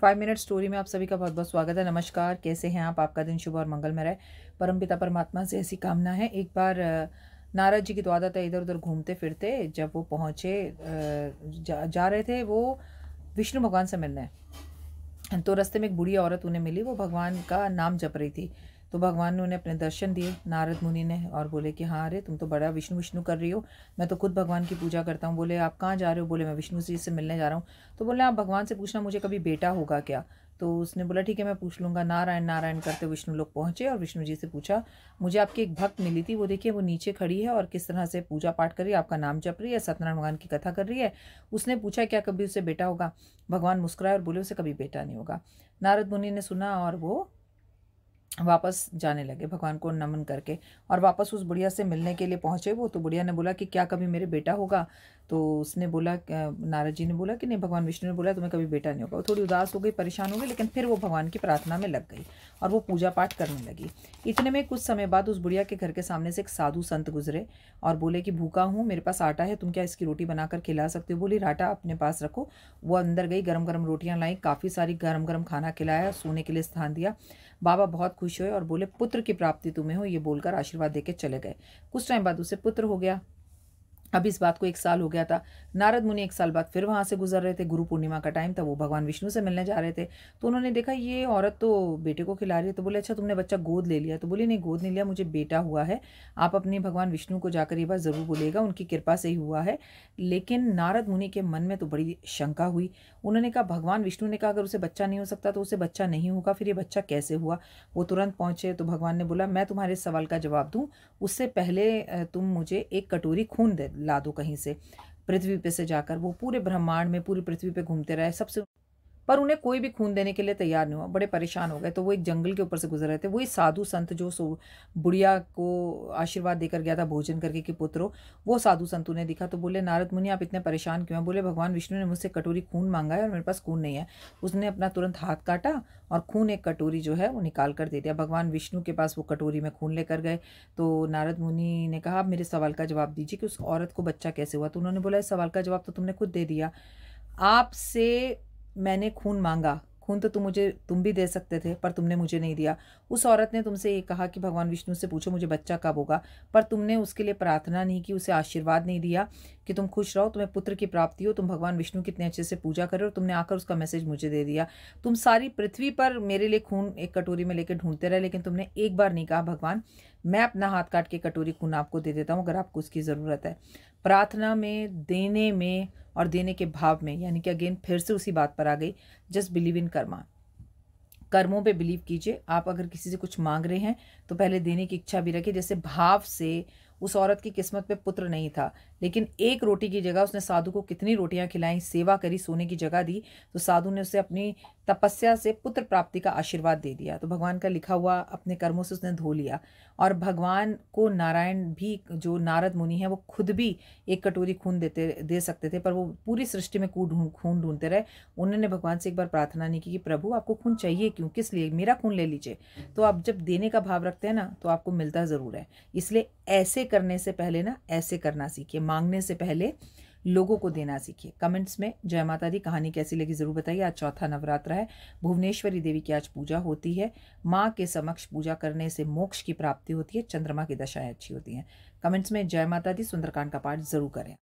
Five minute story में आप सभी का बहुत बहुत स्वागत है। नमस्कार कैसे हैं आप? आपका दिन शुभ और मंगलमय रहे। परमपिता परमात्मा से ऐसी कामना है। एक बार नारद जी की तो था इधर उधर घूमते फिरते जब वो पहुँचे जा, जा रहे थे वो विष्णु भगवान से मिलने। तो रस्ते में एक बुढ़ी औरत उन्हें मिली वो भगवान का नाम जप रही थी। तो भगवान ने उन्हें अपने दर्शन दिए, नारद मुनि ने और बोले कि हाँ अरे तुम तो बड़ा विष्णु विष्णु कर रही हो। मैं तो खुद भगवान की पूजा करता हूँ। बोले, आप कहाँ जा रहे हो? बोले, मैं विष्णु जी से मिलने जा रहा हूँ। तो बोले, आप भगवान से पूछना, मुझे कभी बेटा होगा क्या? तो उसने बोला, ठीक है, मैं पूछ लूँगा। नारायण नारायण करते विष्णु लोग पहुँचे और विष्णु जी से पूछा, मुझे आपकी एक भक्त मिली थी। वो देखिए, वो नीचे खड़ी है और किस तरह से पूजा पाठ कर रही है, आपका नाम जप रही है, सत्यनारायण भगवान की कथा कर रही है। उसने पूछा, क्या कभी उसे बेटा होगा? भगवान मुस्कुराए और बोले, उसे कभी बेटा नहीं होगा। नारद मुनि ने सुना और वो वापस जाने लगे, भगवान को नमन करके। और वापस उस बुढ़िया से मिलने के लिए पहुँचे वो तो बुढ़िया ने बोला कि क्या कभी मेरे बेटा होगा? तो उसने बोला नारद जी ने बोला कि नहीं, भगवान विष्णु ने बोला, तुम्हें कभी बेटा नहीं होगा। वो थोड़ी उदास हो गई, परेशान हो गई, लेकिन फिर वो भगवान की प्रार्थना में लग गई और वो पूजा पाठ करने लगी। इतने में कुछ समय बाद उस बुढ़िया के घर के सामने से एक साधु संत गुजरे और बोले कि, भूखा हूँ, मेरे पास आटा है, तुम क्या इसकी रोटी बनाकर खिला सकते हो? बोली राटा अपने पास रखो। वो अंदर गई गर्म गर्म रोटियाँ लाई, काफ़ी सारी गर्म गर्म खाना खिलाया, सोने के लिए स्थान दिया। बाबा बहुत खुश हुए और बोले, पुत्र की प्राप्ति तुम्हें हो ये बोलकर आशीर्वाद देकर चले गए। कुछ टाइम बाद उसे पुत्र हो गया। अब इस बात को एक साल हो गया था। नारद मुनि एक साल बाद फिर वहाँ से गुजर रहे थे। गुरु पूर्णिमा का टाइम था, वो भगवान विष्णु से मिलने जा रहे थे। तो उन्होंने देखा, ये औरत तो बेटे को खिला रही है। तो बोले अच्छा तुमने बच्चा गोद ले लिया। तो बोले, नहीं, गोद नहीं लिया, मुझे बेटा हुआ है। आप अपने भगवान विष्णु को जाकर ये बात ज़रूर बोलेगा उनकी कृपा से ही हुआ है। लेकिन नारद मुनि के मन में तो बड़ी शंका हुई। उन्होंने कहा, भगवान विष्णु ने कहा, अगर उसे बच्चा नहीं हो सकता तो उसे बच्चा नहीं होगा, फिर ये बच्चा कैसे हुआ? वो तुरंत पहुँचे तो भगवान ने बोला, मैं तुम्हारे सवाल का जवाब दूँ। उससे पहले तुम मुझे एक कटोरी खून दे ला दो कहीं से, पृथ्वी पे से जाकर, वो पूरे ब्रह्मांड में, पूरी पृथ्वी पे घूमते रहे, सबसे पर उन्हें कोई भी खून देने के लिए तैयार नहीं हुआ। बड़े परेशान हो गए। तो वो एक जंगल के ऊपर से गुजर रहे थे। वही साधु संत जो सो, बुढ़िया को आशीर्वाद देकर गया था भोजन करके कि पुत्रो वो साधु संत उन्हें दिखा तो बोले, नारद मुनि, आप इतने परेशान क्यों हैं? बोले, भगवान विष्णु ने मुझसे कटोरी खून मांगा है और मेरे पास खून नहीं है। उसने अपना तुरंत हाथ काटा और खून एक कटोरी जो है वो निकाल कर दे दिया। भगवान विष्णु के पास वो कटोरी में खून लेकर गए। तो नारद मुनि ने कहा, आप मेरे सवाल का जवाब दीजिए कि उस औरत को बच्चा कैसे हुआ? तो उन्होंने बोला, इस सवाल का जवाब तो तुमने खुद दे दिया। आपसे मैंने खून मांगा। खून तो तुम मुझे, तुम भी दे सकते थे, पर तुमने मुझे नहीं दिया। उस औरत ने तुमसे ये कहा कि भगवान विष्णु से पूछो मुझे बच्चा कब होगा, पर तुमने उसके लिए प्रार्थना नहीं की, उसे आशीर्वाद नहीं दिया कि तुम खुश रहो, तुम्हें पुत्र की प्राप्ति हो, तुम भगवान विष्णु कितने अच्छे से पूजा करो और तुमने आकर उसका मैसेज मुझे दे दिया। तुम सारी पृथ्वी पर मेरे लिए खून एक कटोरी में लेकर ढूंढते रहे, लेकिन तुमने एक बार नहीं कहा, भगवान, मैं अपना हाथ काट के कटोरी खून आपको दे देता हूँ, अगर आपको उसकी ज़रूरत है। प्रार्थना में, देने में और देने के भाव में, यानी कि अगेन फिर से उसी बात पर आ गई जस्ट बिलीव इन कर्मा कर्मों पे बिलीव कीजिए। आप अगर किसी से कुछ मांग रहे हैं तो पहले देने की इच्छा भी रखिए। जैसे भाव से उस औरत की किस्मत पे पुत्र नहीं था। लेकिन एक रोटी की जगह उसने साधु को कितनी रोटियाँ खिलाई, सेवा करी, सोने की जगह दी तो साधु ने उसे अपनी तपस्या से पुत्र प्राप्ति का आशीर्वाद दे दिया। तो भगवान का लिखा हुआ अपने कर्मों से उसने धो लिया। और भगवान को नारायण भी, जो नारद मुनि है, वो खुद भी एक कटोरी खून देते, दे सकते थे, पर वो पूरी सृष्टि में कू ढूंढ खून ढूंढते रहे। उन्होंने भगवान से एक बार प्रार्थना नहीं की कि, प्रभु, आपको खून चाहिए क्यों? किस लिए? मेरा खून ले लीजिए। तो आप जब देने का भाव रखते हैं ना तो आपको मिलता ज़रूर है। इसलिए ऐसे करने से पहले ना ऐसे करना सीखिए, मांगने से पहले लोगों को देना सीखिए। कमेंट्स में, जय माता दी, कहानी कैसी लगी ज़रूर बताइए। आज चौथा नवरात्र है, भुवनेश्वरी देवी की आज पूजा होती है। माँ के समक्ष पूजा करने से मोक्ष की प्राप्ति होती है, चंद्रमा की दशाएँ अच्छी होती हैं। कमेंट्स में, जय माता दी, सुंदरकांड का पाठ ज़रूर करें।